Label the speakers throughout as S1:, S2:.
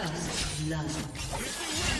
S1: First blood.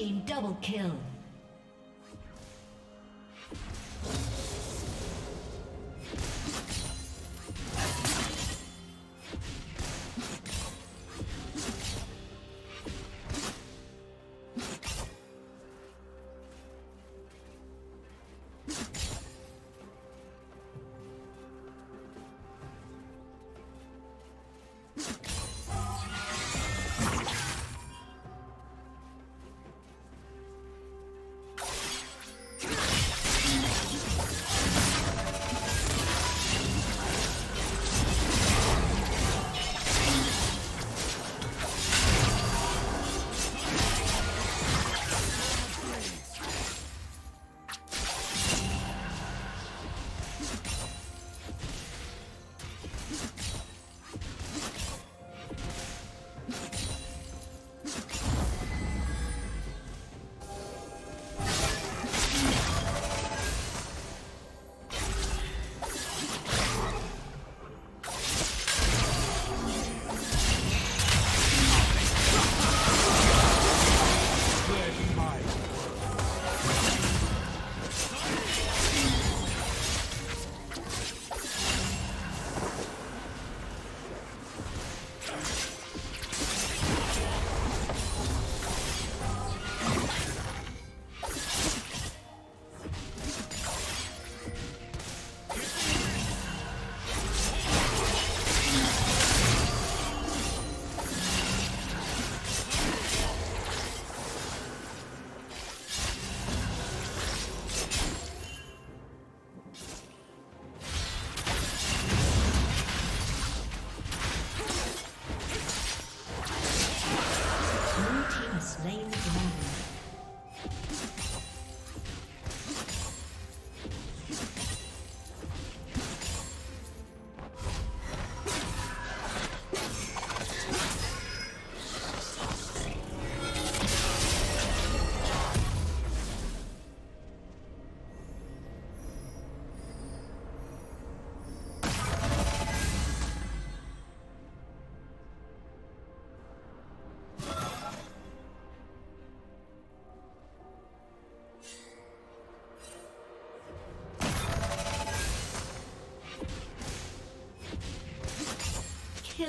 S1: Team double kill.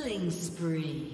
S1: Killing spree.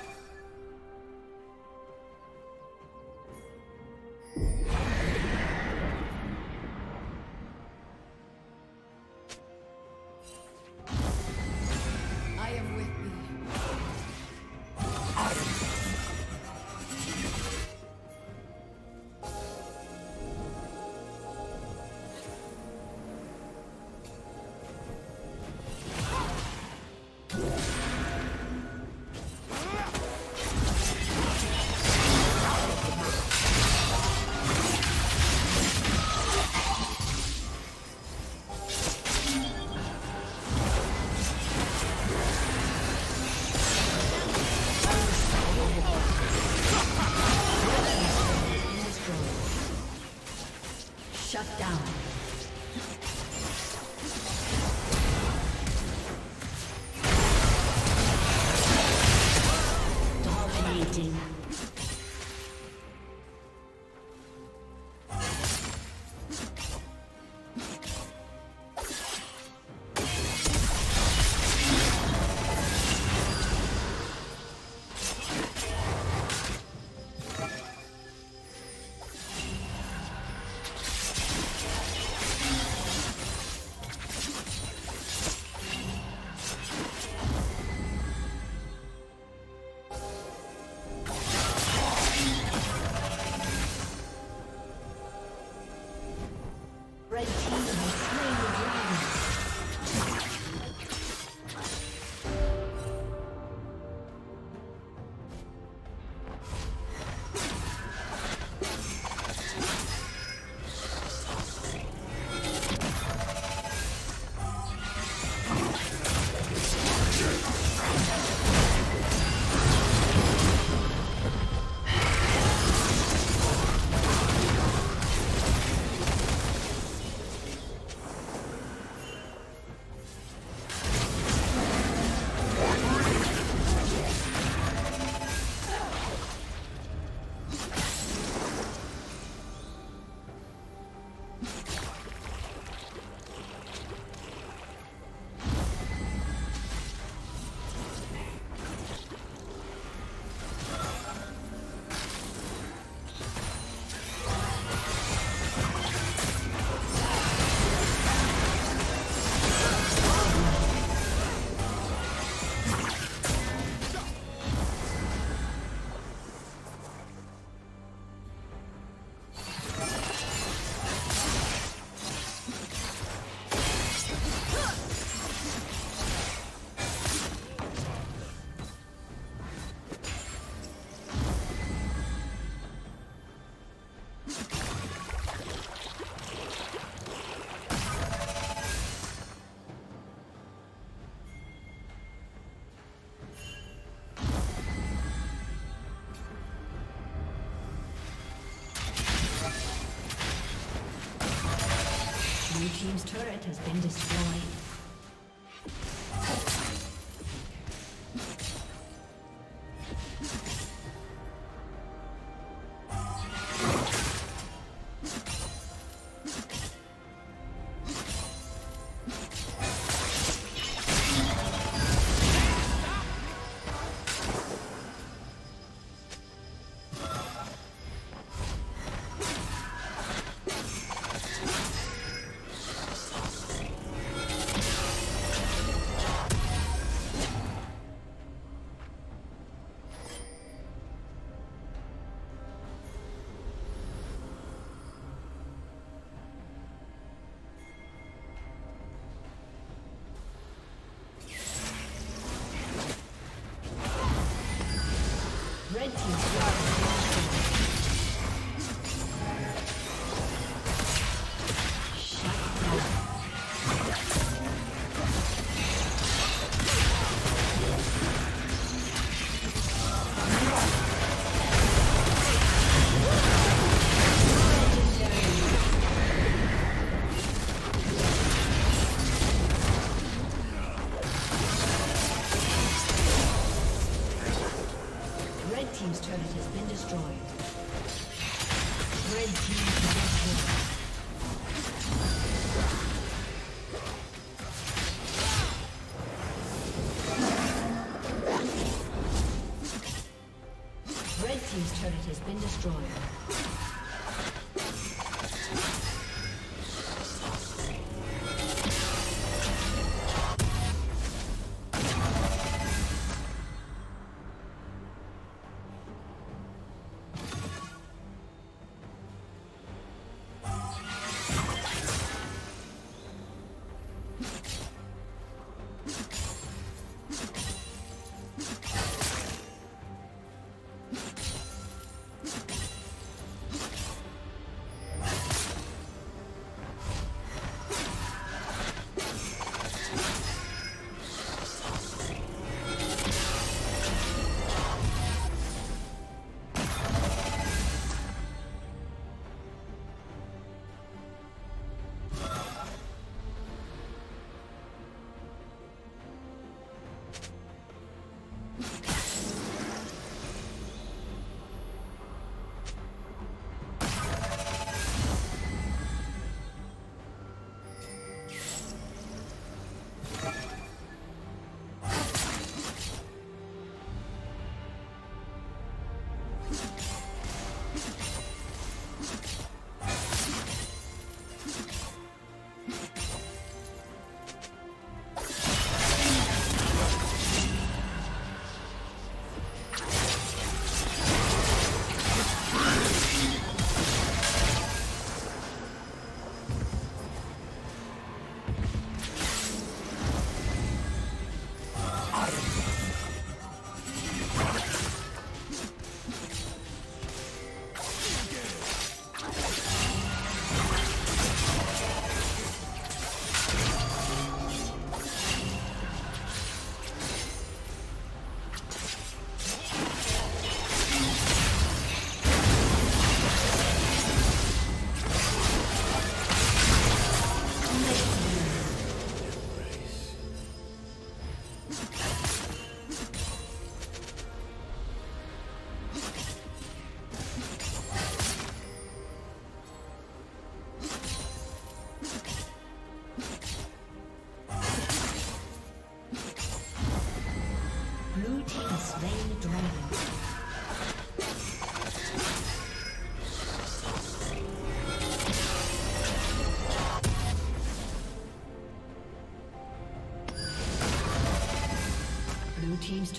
S1: Team's been destroyed.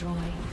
S1: Destroyed.